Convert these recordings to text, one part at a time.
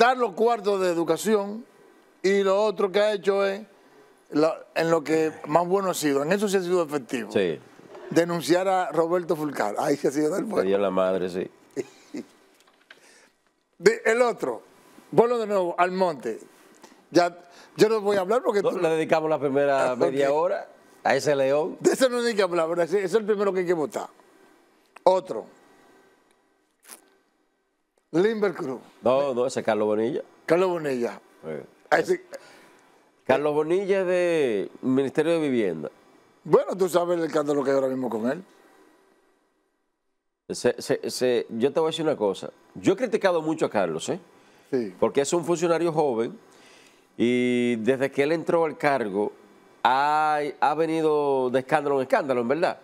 botar los cuartos de educación y lo otro que ha hecho es, la- en lo que más bueno ha sido, en eso sí ha sido efectivo, Sí, denunciar a Roberto Fulcar. Ahí sí ha sido del dio la madre, sí. De- el otro, vuelvo de nuevo al monte. Ya, yo no voy a hablar porque No, tú- le dedicamos la primera media hora a ese león. de eso no hay que hablar. Ese ese es el primero que hay que votar. Otro. Limber Cruz, No, no, ese es Carlos Bonilla. Carlos Bonilla. Eh, Carlos Bonilla de Ministerio de Vivienda. bueno, tú sabes el escándalo que hay ahora mismo con él. Se- se- se- yo te voy a decir una cosa. Yo he criticado mucho a Carlos, ¿eh? Sí. porque es un funcionario joven y desde que él entró al cargo ha, ha venido de escándalo en escándalo, en verdad.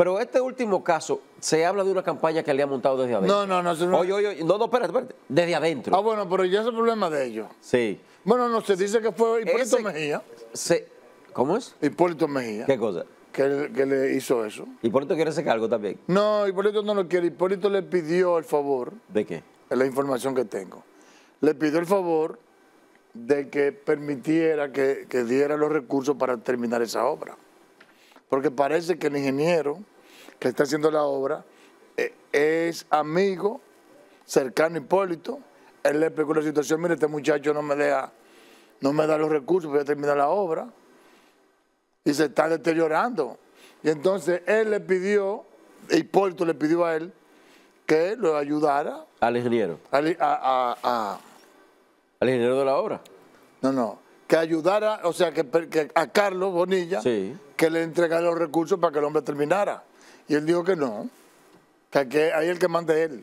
Pero este último caso, se habla de una campaña que le ha montado desde adentro. No, no, no. no- Oye, oye, oye, no, no, espérate, espérate. Desde adentro. Ah, bueno, pero ya es el problema de ellos. Sí. Bueno, no, se dice que fue Hipólito Ese- Mejía. Se- ¿Cómo es? Hipólito Mejía. ¿Qué cosa? Que, que le hizo eso. ¿Y por qué quiere ese cargo también? No, Hipólito no lo quiere. Hipólito le pidió el favor, ¿De qué? es la información que tengo, le pidió el favor de que permitiera que, que diera los recursos para terminar esa obra. Porque parece que el ingeniero que está haciendo la obra eh, es amigo cercano a Hipólito. Él le explicó la situación, mire, este muchacho no me deja, no me da los recursos para terminar la obra y se está deteriorando. Y entonces él le pidió, Hipólito le pidió a él que lo ayudara Al ingeniero. a, a- a- a- Al ingeniero de la obra. no, no, que ayudara, o sea, que, que a Carlos Bonilla, Sí. Que le entregara los recursos para que el hombre terminara. Y él dijo que no, que, que ahí el que mande él.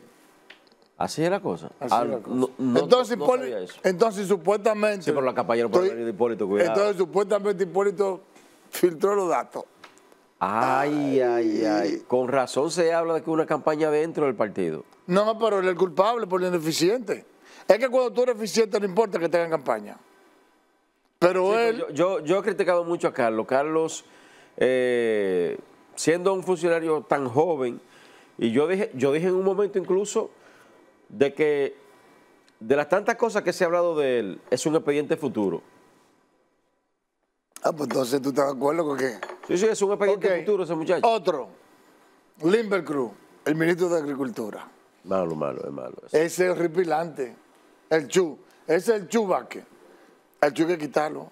Así es la cosa. Así Ah, es la cosa. no- no- entonces, no Hipólito- entonces, supuestamente. Sí, pero la campaña no puede Estoy- venir de Hipólito, cuidado. Entonces, supuestamente, Hipólito filtró los datos. Ay, ay, ay. Con razón se habla de que una campaña dentro del partido. No, pero él es el culpable por el ineficiente. Es que cuando tú eres eficiente no importa que tengan campaña. Pero él. Yo, yo, yo he criticado mucho a Carlos. Carlos, eh, siendo un funcionario tan joven, y yo dije, yo dije en un momento incluso de que de las tantas cosas que se ha hablado de él, es un expediente futuro. Ah, pues entonces tú estás de acuerdo con que. Sí, sí, es un expediente futuro ese muchacho. Otro, Limber Cruz, el ministro de Agricultura. Malo, malo, es malo. eso. Ese es horripilante. El Chu. Ese es el Chubaque. El Chu hay que quitarlo.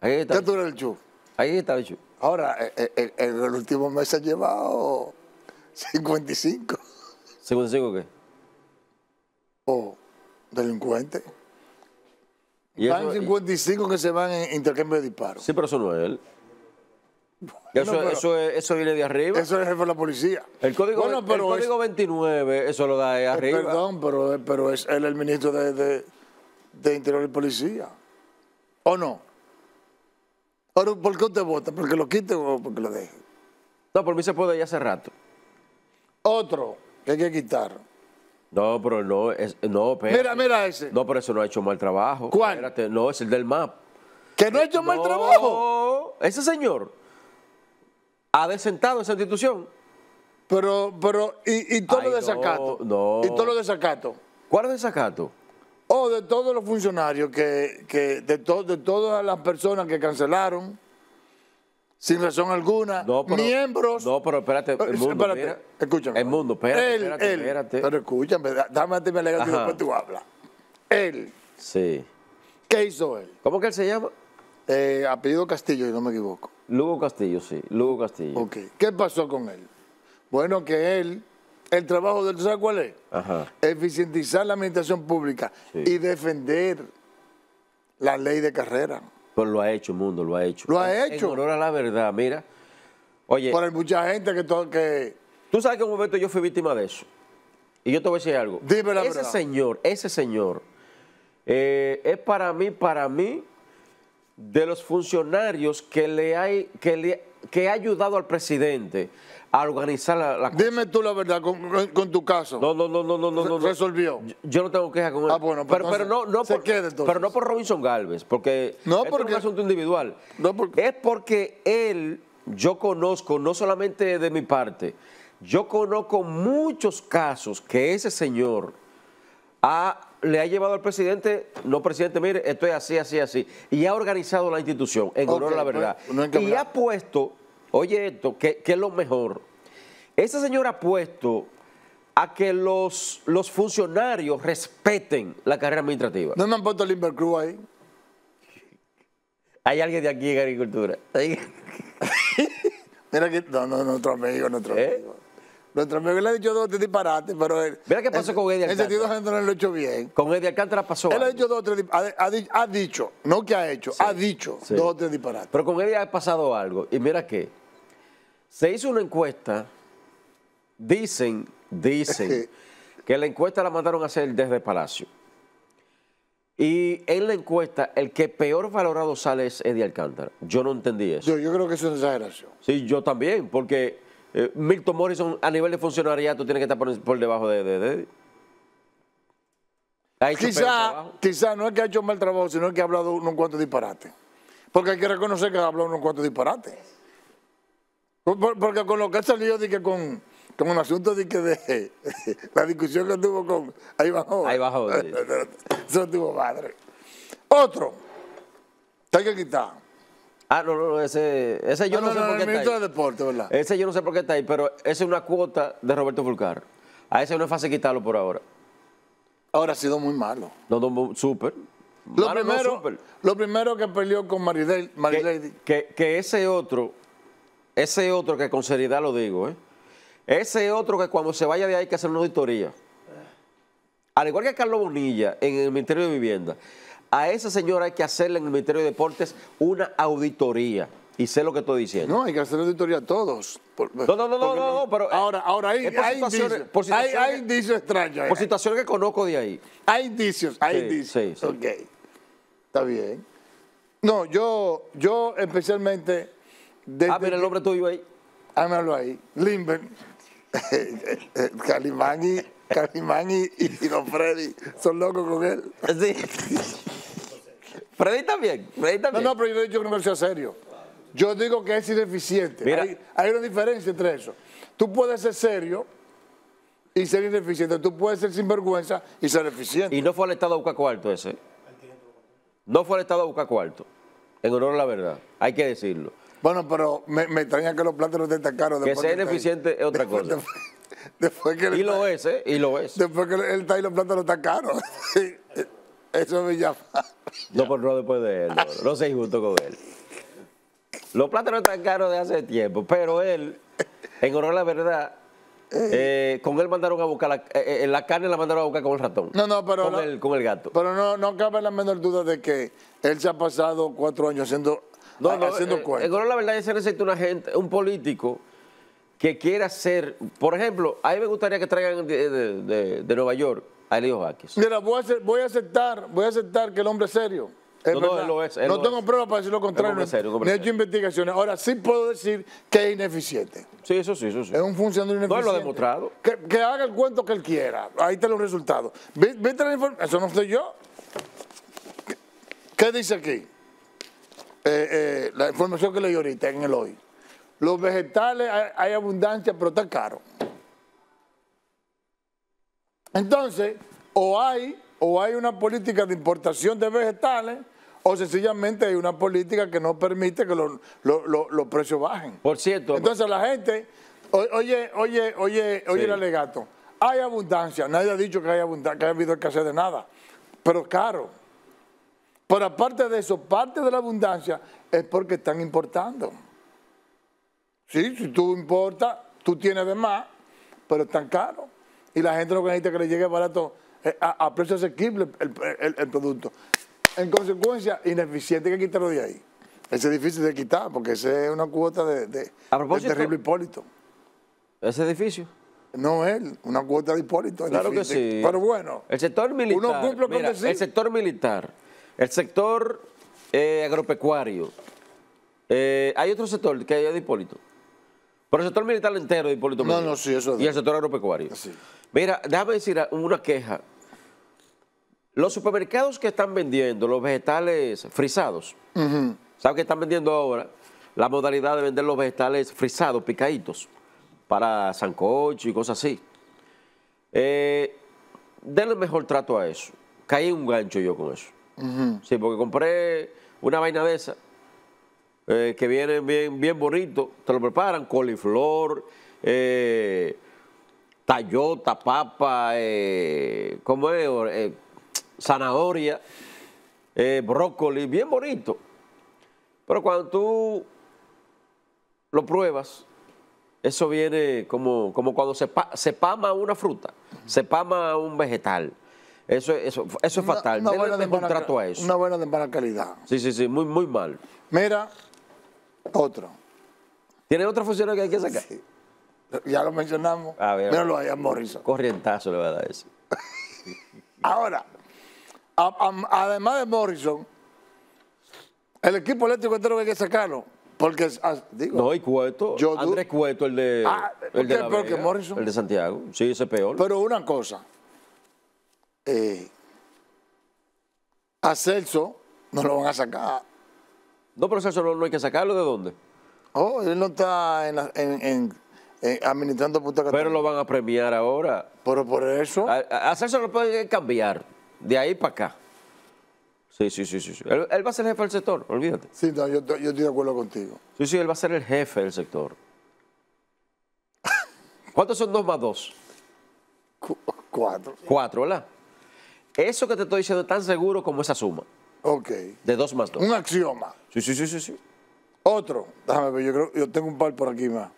Ahí está, ¿Qué tú eres el Chu? ahí está el chu. Ahora, eh, eh, eh, en el último mes se ha llevado 55. ¿55 qué? O delincuentes. Y Van eso- 55 que se van en intercambio de disparos. Sí, pero eso no es él. Eso, pero- eso, es- eso viene de arriba. Eso es el jefe de la policía. el código, Bueno, el pero es- código 29, eso lo da de arriba. Perdón, pero, pero es él el ministro de, de- de Interior y Policía. ¿O no? Ahora, ¿Por qué usted vota? ¿Porque lo quite o porque lo deje? No, por mí se puede ya hace rato. Otro que hay que quitar. No, pero no, es, no, espérate. Mira, mira ese. No, pero eso no ha hecho mal trabajo. ¿Cuál? Espérate, no, es el del MAP. Que no ha hecho mal No, trabajo. Ese señor ha desentado esa institución. Pero, pero, y, y todo Ay, lo desacato. no, no. Y todo lo desacato. ¿Cuál es desacato? O de todos los funcionarios que, que de, to- de todas las personas que cancelaron, sin razón alguna, No, pero, miembros. No, pero espérate, el Eh, mundo, espérate, mira. escúchame. El mundo, espérate, él, espérate, él, espérate. Pero escúchame, da- dame a ti me y después tú hablas. Él, Sí. ¿qué hizo él? ¿Cómo que él se llama? Eh, apellido Castillo, si no me equivoco. Lugo Castillo, sí. Lugo Castillo. Ok. ¿Qué pasó con él? Bueno, que él, el trabajo de él, ¿sabes cuál es? Ajá. Eficientizar la administración pública Sí. y defender la ley de carrera. Pero lo ha hecho, el mundo, lo ha hecho. Lo ha En- hecho. En honor a la verdad, mira. Oye, Por hay mucha gente que, que tú sabes que en un momento yo fui víctima de eso. Y yo te voy a decir algo. Dime la ese verdad. señor, ese señor, eh, es para mí, para mí, de los funcionarios que le hay, que le, que ha ayudado al presidente a organizar la, la cosa. dime tú la verdad con, tu caso. No, no, no, no, no, no. Resolvió. Yo, yo no tengo queja con él. Ah, bueno, pues pero, pero no, no se por, queda pero no por Robinson Galvez, porque No, porque- es un asunto individual. No, porque- Es porque él, yo conozco, no solamente de mi parte, yo conozco muchos casos que ese señor ha le ha llevado al presidente, no presidente, mire, esto es así, así, así, y ha organizado la institución en honor a la verdad. pues, no que y ha puesto, oye esto, que, que es lo mejor, ese señor ha puesto a que los, los funcionarios respeten la carrera administrativa. No me han puesto el Limber Cruz ahí. Hay alguien de aquí en agricultura. Mira que, no, no, nuestro amigo, nuestro ¿Eh? amigo. Nuestro amigo le ha dicho dos o tres disparates, pero él. Mira qué pasó en- con Eddie En Alcántara. sentido general lo ha hecho bien. Con Eddie Alcántara pasó. Él ha dicho dos o tres disparates. Ha, ha di- ha dicho, no que ha hecho, ha dicho sí. dos o tres disparates. Pero con Eddie ha pasado algo. Y mira que se hizo una encuesta. Dicen, dicen que la encuesta la mandaron a hacer desde Palacio. Y en la encuesta, el que peor valorado sale es Eddie Alcántara. Yo no entendí eso. Yo, yo creo que eso es una exageración. Sí, yo también, porque eh, Milton Morrison a nivel de funcionariado tiene que estar por, por debajo de, de, Quizá, quizá no es que ha hecho mal trabajo, sino que ha hablado unos cuantos disparates. Porque hay que reconocer que ha hablado unos cuantos disparates. Por- por- Porque con lo que ha salido que con, con un asunto de que de la discusión que tuvo con ahí bajó. Ahí bajó, sí. Eso tuvo madre. Otro. Hay que quitar. Ah, no, no, no, ese, ese yo no, sé por el qué está ahí. de Deporte, ¿verdad? Ese yo no sé por qué está ahí, pero esa es una cuota de Roberto Fulcar. A ese no es fácil quitarlo por ahora. Ahora ha sido muy malo. No, no, súper. Lo Malo no, primero, lo primero que peleó con Maridel, que, que ese otro, ese otro que con seriedad lo digo, ¿eh? Ese otro que cuando se vaya de ahí hay que hacer una auditoría. Al igual que a Carlos Bonilla en el Ministerio de Vivienda, a ese señor hay que hacerle en el Ministerio de Deportes una auditoría. Y sé lo que estoy diciendo. No, hay que hacer auditoría a todos. Por- No, no, no, no, no, no, pero, eh, ahora, ahora hay, hay indicios, hay, indicios extraños. Por situaciones que conozco de ahí. Hay indicios, hay Sí, indicios. sí, sí. Ok, está bien. No, yo, yo especialmente... Desde Ah, mira el nombre tuyo ahí. Hámalo ahí. Limber, Calimán y, Calimán y, y Don Freddy son locos con él. Sí. Freddy también. Freddy No, también. no, pero yo no he dicho que no sea serio. Yo digo que es ineficiente. Mira. Hay, hay una diferencia entre eso. Tú puedes ser serio y ser ineficiente. Tú puedes ser sinvergüenza y ser eficiente. Y no fue al Estado a buscar cuarto ese. No fue al Estado a buscar cuarto. En honor a la verdad. Hay que decirlo. Bueno, pero me, me extraña que los plátanos estén tan caros. Que sea ineficiente es otra Después- cosa. Después, después que él Y lo es, ¿eh? Y lo es. Después que él está ahí, los plátanos están caros. Eso me llama. No, pero no después de él. No, no sea injusto con él. Los plátanos están caros de hace tiempo, pero él, en honor a la verdad, eh, con él mandaron a buscar la, eh, eh, la carne la mandaron a buscar con el ratón. No, no, pero Con, no- el, con el gato. Pero no, no cabe la menor duda de que él se ha pasado cuatro años haciendo, No, no, haciendo eh, cuentos. En a la verdad, se necesita una gente, un político que quiera ser, por ejemplo, a mí me gustaría que traigan de, de- de- de Nueva York a Elio Vázquez. Mira, voy a, voy a aceptar, voy a aceptar que el hombre es serio. Es No, no, él lo es, él no lo tengo pruebas para decir lo contrario. ni he hecho investigaciones. Ahora sí puedo decir que es ineficiente. Sí, eso sí, eso sí. Es un funcionario No, ineficiente. lo ha demostrado. Que, que haga el cuento que él quiera. Ahí están los resultados. ¿Vi- ¿Viste la información? Eso no soy yo. ¿Qué, qué dice aquí? Eh, eh, la información que leí ahorita en el hoy. Los vegetales hay, hay abundancia, pero está caro. Entonces, o hay, o hay una política de importación de vegetales, o sencillamente hay una política que no permite que los- los precios bajen. Por cierto, Entonces la gente, o- oye, oye, oye, oye Sí. el alegato, hay abundancia, nadie ha dicho que hay abundancia, que haya habido escasez de nada, pero caro. Pero aparte de eso, parte de la abundancia es porque están importando. Sí, si tú importas, tú tienes de más, pero están caros. Y la gente lo que necesita es que le llegue barato, eh, a, a precio asequible el, el- el producto. En consecuencia, ineficiente, hay que quitarlo de ahí. Ese es difícil de quitar, porque esa es una cuota de, de, A propósito- del terrible Hipólito. ese edificio. No él, una cuota de Hipólito. Claro que sí. Pero bueno, El sector militar. Uno cumple con mira, decir. El sector militar, el sector eh, agropecuario. eh, hay otro sector que hay de Hipólito. Pero el sector militar entero de Hipólito. No, no, sí, eso es Y el sector agropecuario. Sí. Mira, déjame decir una queja. Los supermercados que están vendiendo los vegetales frisados, ¿sabes qué están vendiendo ahora? La modalidad de vender los vegetales frisados, picaditos, para sancocho y cosas así. Eh, denle mejor trato a eso. caí en un gancho yo con eso. Sí, porque compré una vaina de esa, eh, que viene bien, bien bonito, te lo preparan, coliflor, eh, tallota, papa, eh, ¿cómo es? Eh, zanahoria, eh, brócoli, bien bonito. Pero cuando tú lo pruebas, eso viene como, como cuando se, pa- se pama una fruta, se pama un vegetal. Eso, eso, eso es fatal. Una, buena de mejor buena, trato a eso. una buena de buena calidad. Sí, sí, sí, muy, muy mal. Mira, otro. ¿Tiene otra función que hay que sacar? Ya lo mencionamos. A ver. Míralo ahí a Morrison. Corrientazo le va a dar eso. Ahora, a- a- además de Morrison, el equipo eléctrico entero hay que sacarlo. Porque, ah, digo, No, y Cueto, Yo Andrés Cueto, el de, Ah, el de ¿qué La peor que Vega, Morrison? el de Santiago. Sí, ese es peor. pero una cosa. Eh, a Celso no lo van a sacar. no, pero eso no, no hay que sacarlo de dónde. Oh, él no está en la- en- en- en administrando Punta Pero Catalina. lo van a premiar ahora. Pero por eso. A, a Celso lo pueden cambiar de ahí para acá. Sí, sí, sí, sí. sí. Él, él va a ser jefe del sector, olvídate. Sí, no, yo, estoy- yo estoy de acuerdo contigo. Sí, sí, él va a ser el jefe del sector. ¿Cuántos son dos más dos? Cu- cuatro. Cuatro, ¿verdad? Eso que te estoy diciendo es tan seguro como esa suma, Ok. de dos más dos. Un axioma. Sí, sí, sí, sí, sí. Otro. Déjame ver, yo creo yo tengo un par por aquí más.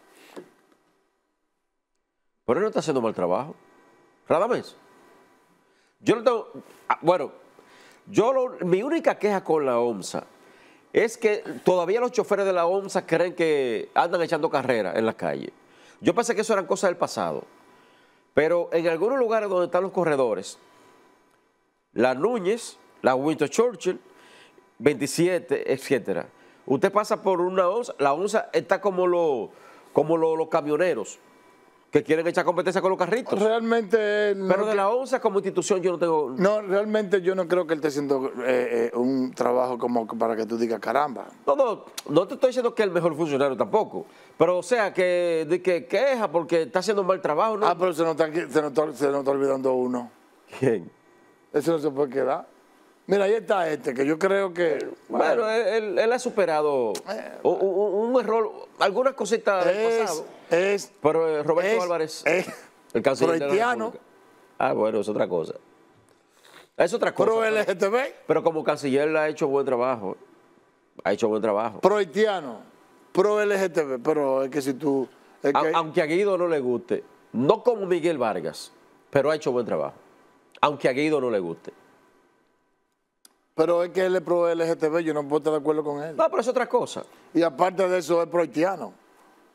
Pero él no está haciendo mal trabajo. Radamés. Yo no tengo. ah, Bueno, yo lo- mi única queja con la OMSA es que todavía los choferes de la OMSA creen que andan echando carrera en la calle. Yo pensé que eso eran cosas del pasado. Pero en algunos lugares donde están los corredores, la Núñez, la Winston Churchill, 27, etcétera. Usted pasa por una onza, la onza está como, lo- como lo- los camioneros que quieren echar competencia con los carritos. Realmente él no, Pero de la onza como institución yo no tengo... no, realmente yo no creo que él esté haciendo eh, eh, un trabajo como para que tú digas caramba. No, no, no te estoy diciendo que es el mejor funcionario tampoco. Pero o sea, que, de que queja porque está haciendo mal trabajo, ¿no? Ah, pero se nos está, se nos está- se nos está olvidando uno. ¿Quién? Eso no se puede quedar. Mira, ahí está este, que yo creo que. Bueno, él, él- él ha superado un, un- un error, algunas cositas del pasado. es, Pero eh, Roberto es- Álvarez, es el canciller de la. Ah, bueno, es otra cosa. Es otra cosa. pro pero- LGTB, Pero como canciller ha hecho buen trabajo. Ha hecho buen trabajo. pro haitiano, pro LGTB, pero es que si tú. que- Aunque a Guido no le guste. No como Miguel Vargas, pero ha hecho buen trabajo. Aunque a Guido no le guste. pero es que él es pro LGTB, yo no puedo estar de acuerdo con él. No, pero es otra cosa. Y aparte de eso, es pro haitiano.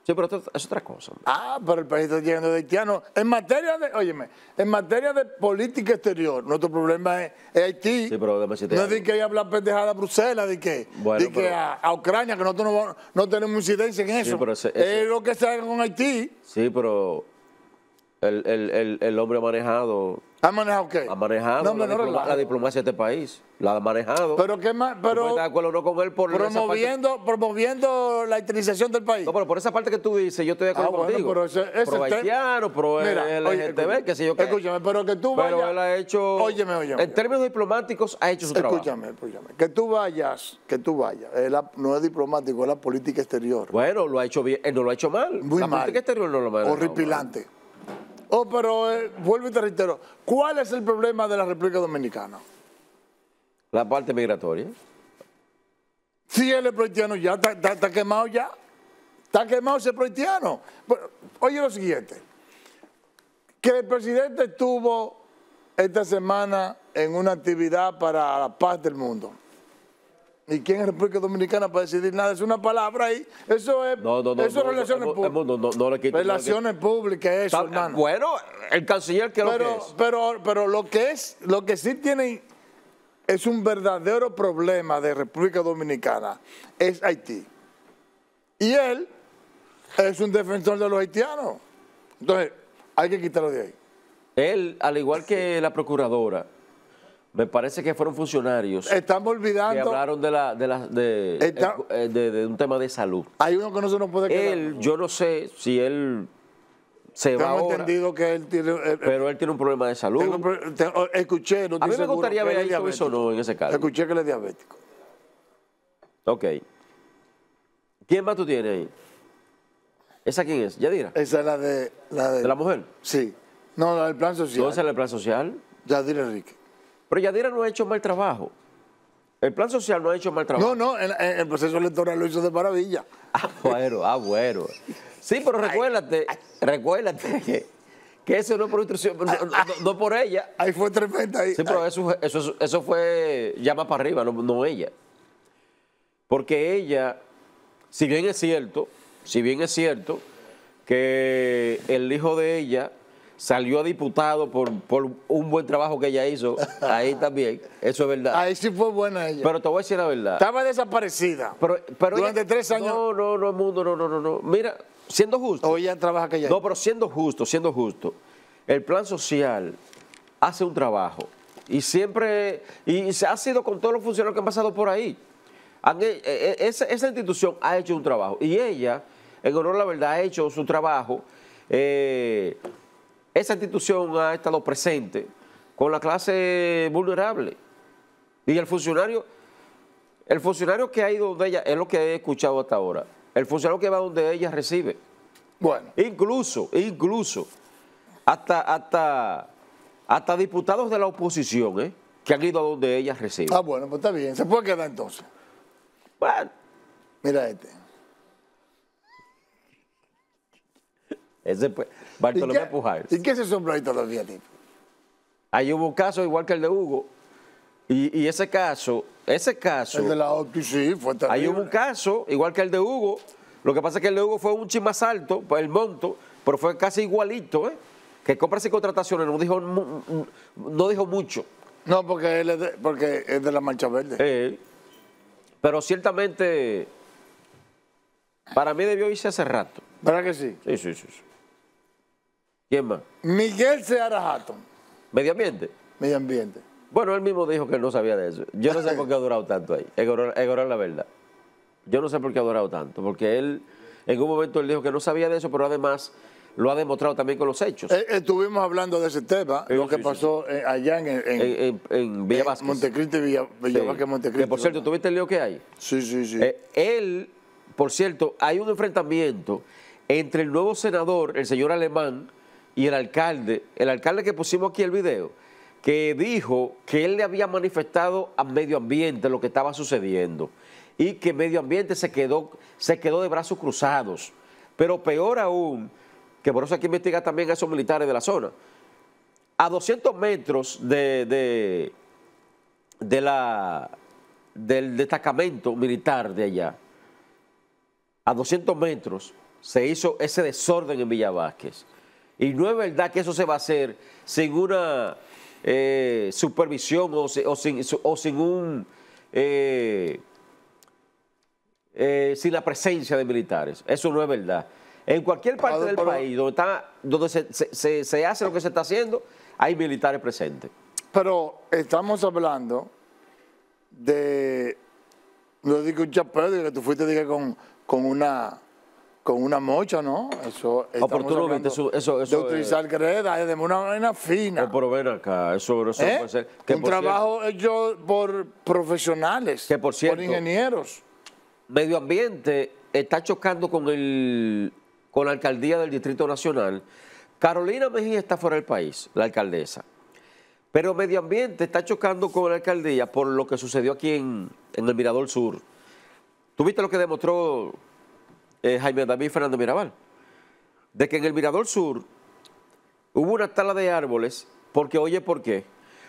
Sí, pero es otra cosa. Ah, pero el país está lleno de haitianos. En materia de, óyeme, en materia de política exterior, nuestro problema es, es Haití. Sí, pero no es de que hay hablar pendejada a Bruselas, de que, Bueno, de que pero- a, a Ucrania, que nosotros no, no tenemos incidencia en eso. pero ese- ese- Es lo que se haga con Haití. Sí, pero el, el- el- el hombre manejado, ¿Ha manejado qué? ha manejado No, la, no diploma- relaje. la diplomacia de este país. La ha manejado. Pero qué más, ¿Tú puedes pero estar de acuerdo no con él por esa parte? promoviendo, promoviendo la haitianización del país. No, pero por esa parte que tú dices, yo estoy de acuerdo Ah, bueno, contigo. pero ese- ese pro haitiano, pro Mira, oye, LGTB, escúchame, qué sé yo qué. Escúchame, pero que tú Pero vayas. él ha hecho. Óyeme, óyeme. En términos diplomáticos, ha hecho su trabajo. Escúchame, escúchame. Que tú vayas, que tú vayas. no es diplomático, es la política exterior. Bueno, lo ha hecho bien, él no lo ha hecho mal. Muy la mal. política exterior no lo ha manejado Horripilante. Oh, pero eh, vuelvo y te reitero. ¿Cuál es el problema de la República Dominicana? La parte migratoria. Si él es prohaitiano ya, está, está- está quemado ya. Está quemado ese prohaitiano. Pero, Oye lo siguiente. Que el presidente estuvo esta semana en una actividad para la paz del mundo. ¿Y quién es República Dominicana para decidir nada? Es una palabra ahí. Eso es, No, no, no. eso es relaciones públicas. Relaciones públicas, eso, Está- hermano. Bueno, el canciller, ¿qué es lo que pero, es? pero, pero lo que es, lo que sí tiene es un verdadero problema de República Dominicana es Haití. Y él es un defensor de los haitianos. Entonces, hay que quitarlo de ahí. Él, al igual que la procuradora, me parece que fueron funcionarios Estamos que olvidando. hablaron de, la, de, la- de, Está- eh, de- de un tema de salud. Hay uno que no se nos puede quedar. Él, yo no sé si él se va Tengo ahora, entendido que él tiene... eh, pero él tiene un problema de salud. tengo te- oh, escuché, no A mí me gustaría que ver ahí es eso no en ese caso. Escuché que él es diabético. Ok. ¿Quién más tú tienes ahí? ¿Esa quién es? Yadira. Esa es la de... La de, ¿De la mujer? Sí. No, la del plan social. Entonces el plan social. Yadira Enrique. Pero Yadira no ha hecho mal trabajo. El plan social no ha hecho mal trabajo. No, no, el proceso electoral lo hizo de maravilla. Ah, bueno, ah, bueno. Sí, pero recuérdate, recuérdate que, que eso no es por instrucción, no, no- no- no por ella. Ahí fue tremenda. Ahí, Sí, pero eso, eso, eso fue llama para arriba, no, no ella. Porque ella, si bien es cierto, si bien es cierto que el hijo de ella salió a diputado por, por un buen trabajo que ella hizo, ahí también, eso es verdad. ahí sí fue buena ella. Pero te voy a decir la verdad. Estaba desaparecida. Pero, pero Durante ella- tres años. No, no, no, mundo, no, no, no, no. Mira, siendo justo. O ella trabaja que ella. No, pero siendo justo, siendo justo. El plan social hace un trabajo y siempre, y se ha sido con todos los funcionarios que han pasado por ahí. Han eh, eh, esa, esa institución ha hecho un trabajo y ella, en honor a la verdad, ha hecho su trabajo. Eh, esa institución ha estado presente con la clase vulnerable. Y el funcionario, el funcionario que ha ido donde ella, es lo que he escuchado hasta ahora, el funcionario que va donde ella recibe. Bueno, Incluso, incluso, hasta, hasta, hasta diputados de la oposición, ¿eh? que han ido a donde ella recibe. ah, bueno, pues está bien. Se puede quedar entonces. Bueno, Mira este. Ese fue ¿Y Bartolomé qué, Pujar. ¿Y qué es ese sombra ahí todavía, tipo? Ahí hubo un caso igual que el de Hugo. Y, y ese caso, ese caso, El de la Octi, sí, fue terrible. ahí hubo un caso igual que el de Hugo. Lo que pasa es que el de Hugo fue un chin más alto, pues, el monto, pero fue casi igualito, ¿eh? Que compras y contrataciones no dijo, no dijo mucho. No, porque él es de, porque es de la Marcha Verde. Eh, pero ciertamente, para mí debió irse hace rato. ¿Verdad que sí? Sí, sí, sí. sí. ¿Quién más? Miguel Seara Hatton, Medio ambiente. medio ambiente. Bueno, él mismo dijo que no sabía de eso. Yo no sé por qué ha durado tanto ahí. Es orar- es orar la verdad. Yo no sé por qué ha durado tanto. Porque él, en un momento, él dijo que no sabía de eso, pero además lo ha demostrado también con los hechos. Eh, estuvimos hablando de ese tema, Sí, lo que sí, pasó eh, allá en, en, en, en- Villa Vázquez. Montecristo y Villa, Villa. Vázquez. Que por cierto, ¿tuviste el lío que hay? Sí, sí, sí. Eh, él, por cierto, hay un enfrentamiento entre el nuevo senador, el señor Alemán, y el alcalde, el alcalde que pusimos aquí el video, que dijo que él le había manifestado a medio ambiente lo que estaba sucediendo y que medio ambiente se quedó, se quedó de brazos cruzados. Pero peor aún, que por eso hay que investigar también a esos militares de la zona. A 200 metros de, de, la, del destacamento militar de allá, a 200 metros, se hizo ese desorden en Villa Vázquez. Y no es verdad que eso se va a hacer sin una eh, supervisión o, si- o sin, o sin un... eh, eh, sin la presencia de militares. Eso no es verdad. En cualquier parte del país donde, está, donde se, se- hace lo que se está haciendo, hay militares presentes. Pero estamos hablando de. Lo digo un chapeo, de que tú fuiste dije, con, con una con una mocha, ¿no? Eso hablando viste eso- eso- eso de utilizar greda, es de una vaina fina. Oh, pero ven acá, eso, eso ¿eh? puede ser. Que un por cierto, trabajo hecho por profesionales, Que por cierto- ingenieros. Medio Ambiente está chocando con, el, con la alcaldía del Distrito Nacional. Carolina Mejía está fuera del país, la alcaldesa. Pero Medio Ambiente está chocando con la alcaldía por lo que sucedió aquí en, en el Mirador Sur. ¿Tuviste lo que demostró eh, Jaime David Fernández Mirabal? De que en el Mirador Sur hubo una tala de árboles, porque oye, ¿por qué?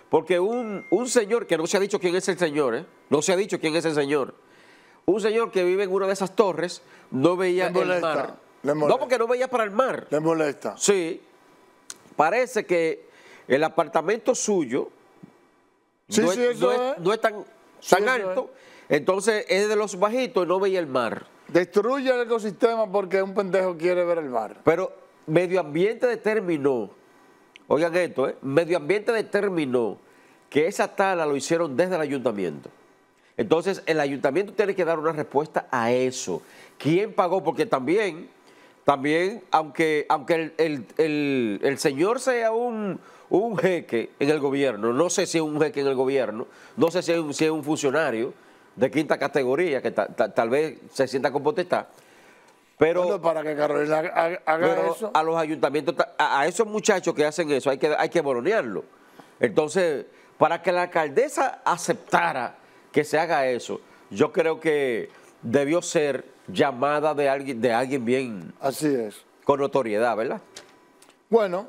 Porque un, un señor, que no se ha dicho quién es el señor, ¿eh? no se ha dicho quién es el señor, un señor que vive en una de esas torres no veía Le el mar. le No, porque no veía para el mar. ¿Les molesta? Sí, parece que el apartamento suyo Sí, no, sí, es, no es- es. no es tan, Sí, tan alto, entonces es de los bajitos y no veía el mar. Destruye el ecosistema porque un pendejo quiere ver el mar. Pero Medio Ambiente determinó, oigan esto, ¿eh? Medio Ambiente determinó que esa tala lo hicieron desde el ayuntamiento. Entonces el ayuntamiento tiene que dar una respuesta a eso. ¿Quién pagó? Porque también también, aunque, aunque el, el- el- señor sea un, un jeque en el gobierno, no sé si es un jeque en el gobierno, no sé si es un, si es un funcionario de quinta categoría, que ta- ta- tal vez se sienta con potestad, pero, Bueno, para que Carolina haga, pero eso. a los ayuntamientos, ta- a, a esos muchachos que hacen eso, hay que, hay que bolonearlo. Entonces, para que la alcaldesa aceptara que se haga eso, yo creo que debió ser llamada de alguien, de alguien bien Así es. con notoriedad, ¿verdad? Bueno,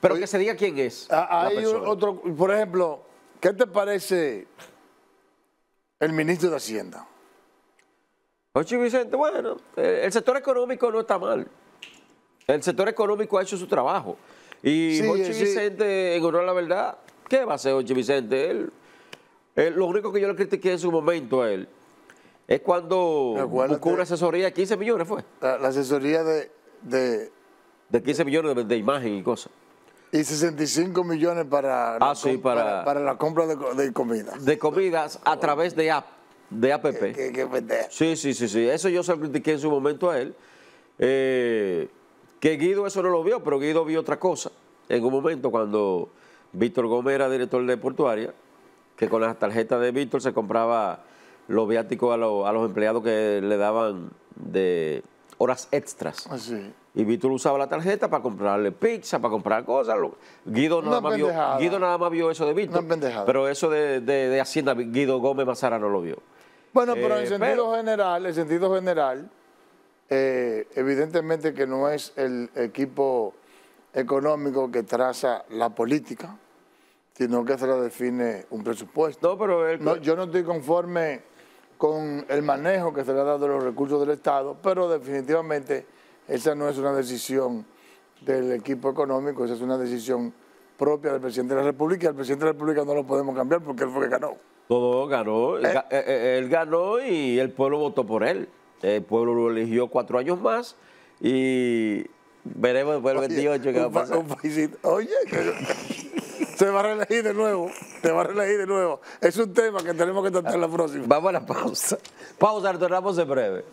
Pero Oye, que se diga quién es. la hay otro, por ejemplo, ¿qué te parece el ministro de Hacienda? Ochi Vicente, bueno, el sector económico no está mal. El sector económico ha hecho su trabajo. Y Sí, Ochi sí. Vicente, en honor a la verdad, ¿qué va a hacer Ochi Vicente? Él, él- lo único que yo le critiqué en su momento a él es cuando Acuérdate. buscó una asesoría de 15 millones, fue. La, la asesoría de, de De 15 millones de, de imagen y cosas. Y 65 millones para, la Ah, sí, para- para la compra de, de comida. De comidas a través de app, de app. Que pendejo. Sí, sí, sí, sí. Eso yo se lo critiqué en su momento a él. Eh, que Guido eso no lo vio, pero Guido vio otra cosa. En un momento cuando Víctor Gómez era director de Portuaria, que con las tarjetas de Víctor se compraba los viáticos a, los- a los empleados que le daban de horas extras. Así. Y Víctor usaba la tarjeta para comprarle pizza, para comprar cosas. Guido, nada más vio. Guido nada más vio eso de Víctor. Pero eso de, de- de Hacienda, Guido Gómez Mazara no lo vio. Bueno, pero Eh, en sentido pero- general, en sentido general, eh, evidentemente que no es el equipo económico que traza la política, sino que se la define un presupuesto. No, pero él, No, yo no estoy conforme con el manejo que se le ha dado de los recursos del Estado, pero definitivamente esa no es una decisión del equipo económico, esa es una decisión propia del presidente de la República y al presidente de la República no lo podemos cambiar porque él fue que ganó. todo ganó. Él, eh, eh, él ganó y el pueblo votó por él. El pueblo lo eligió cuatro años más y veremos después del 28 qué va a pasar. un paisito. Oye, se va a reelegir de nuevo, se va a reelegir de nuevo. Es un tema que tenemos que tratar la próxima. Vamos a la pausa. Pausa, retornamos en breve.